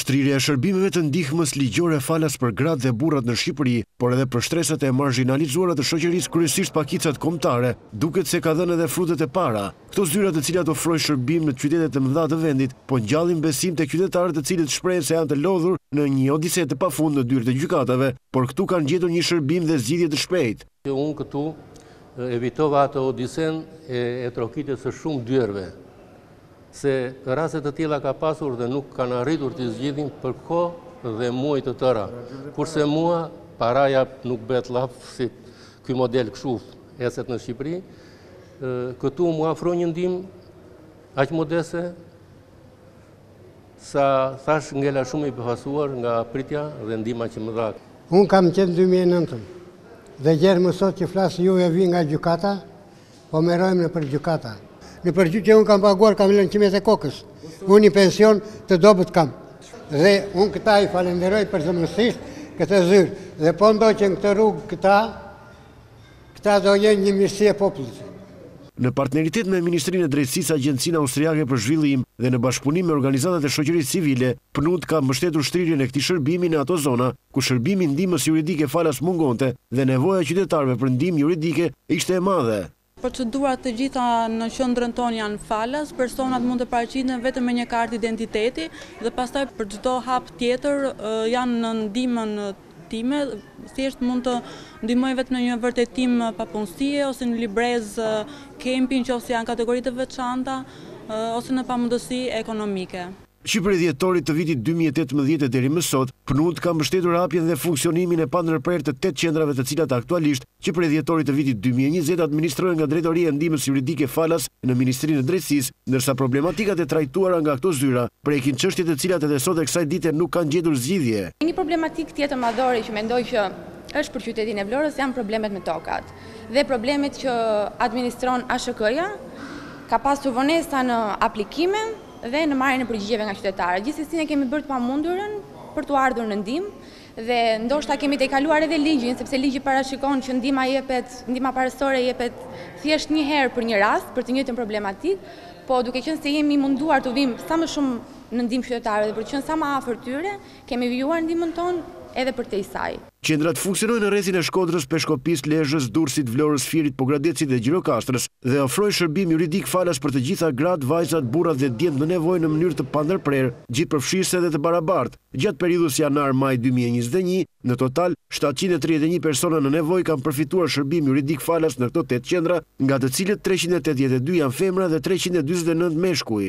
Shtrirja e shërbimeve të ndihmës ligjore falas për gratë dhe burrat në Shqipëri, por edhe për shtresat e marzhinalizuara të shoqërisë, kryesisht pakicat kombëtare, duket se ka dhënë edhe frutet e para. Këto zyra të cilat ofrojnë shërbim në qytetet e mëdha të vendit, po ngjallin besim tek qytetarët të cilët shprehen se janë të lodhur në një odise të pafund në dyert e gjykatave, por këtu kanë gjetur një shërbim dhe zgjidhje të shpejtë. Që unë këtu evitova atë odisen e trokitjes së shumë dyerve, se raste të tilla ka pasur dhe nuk kanë arritur të zgjidhin për kohë dhe muaj të tëra. Kurse mua paraja nuk bëhet llaf se ky model kështu ecet në Shqipëri. Këtu m'u ofrua një ndihmë aq modeste Sa thashë ngela shumë i befasuar nga pritja dhe ndihma që më dhatë. Unë kam që në dy mijë e nëntë dhe gjer më sot që flas ju e vij nga gjykata po merojmë nëpër gjykata. Nëpër gjyqe unë kam paguar kam lënë qimet e kokës. Unë një pension të dobët kam. Dhe unë këta i falenderoj përzemërsisht këtë zyrë dhe po ndoqën këtë rrugë këta Këta do jenë një mirësi e popullit. Në partneritet me Ministrinë e Drejtësisë, Agjencinë Austriake për Zhvillim dhe në bashkëpunim me organizatat e shoqërisë civile, PNUD ka mbështetur shtrirjen e këtij shërbimi në ato zona ku shërbimi i ndihmës juridike falas mungonte dhe nevoja e qytetarëve për ndihmë juridike ishte e madhe. Procedurat të gjitha në qendrën tonë janë falas, personat mund të paraqiten vetëm me një kartë identiteti dhe pastaj për çdo hap tjetër janë në ndihmën time, thjesht mund të ndihmojnë vetëm me një vërtetim papunësie ose me librezë KEMP-i në qoftë se janë kategori të veçanta ose në pamundësi ekonomike. Që prej dhjetorit të vitit dy mijë e tetëmbëdhjetë e deri më sot, PNUD ka mbështetur hapjen dhe funksionimin e pandërprerë të tetë qendrave të cilat aktualisht Që prej dhjetorit të vitit dy mijë e njëzet administrohen nga Drejtoria e Ndihmës Juridike falas në Ministrinë e Drejtësisë, ndërsa problematikat e trajtuara nga këto zyra prekin çështje të cilat edhe sot e kësaj dite nuk kanë gjetur zgjidhje. Një problematikë tjetër madhore që mendoj që është për qytetin e Vlorës janë problemet me tokat dhe problemet që administron ASHK-ja ka pasur vonesa në aplikime dhe në marrjen e përgjigjeve nga qytetarët. Gjithsesi ne kemi bërë të pamundurën për t'u ardhur në ndihmë, Dhe ndoshta kemi tejkaluar edhe ligjin, sepse ligji parashikon që ndihma jepet, ndihma parësore jepet thjesht një herë për një rast, për të njëjtën problematikë, po duke qenë se jemi munduar t'u vijmë sa më shumë në ndihmë qytetarëve dhe për të qenë sa më afër tyre, kemi vijuar ndihmën tonë edhe përtej saj. Qendrat funksionojnë në rrethin e Shkodrës, Peshkopisë, Lezhës, Durrësit, Vlorës, Fierit, Pogradecit dhe Gjirokastrës dhe ofrojnë shërbim juridik falas për të gjitha gratë, vajzat, burrat dhe djemtë në nevojë në mënyrë të pandërprerë, gjithëpërfshirëse dhe të barabartë. Gjatë periudhës janar-maj dy mijë e njëzet e një, në total, shtatëqind e tridhjetë e një persona në nevojë kanë përfituar shërbim juridik falas në këto tetë qendra, nga të cilët treqind e tetëdhjetë e dy janë femra dhe treqind e dyzet e nëntë meshkuj.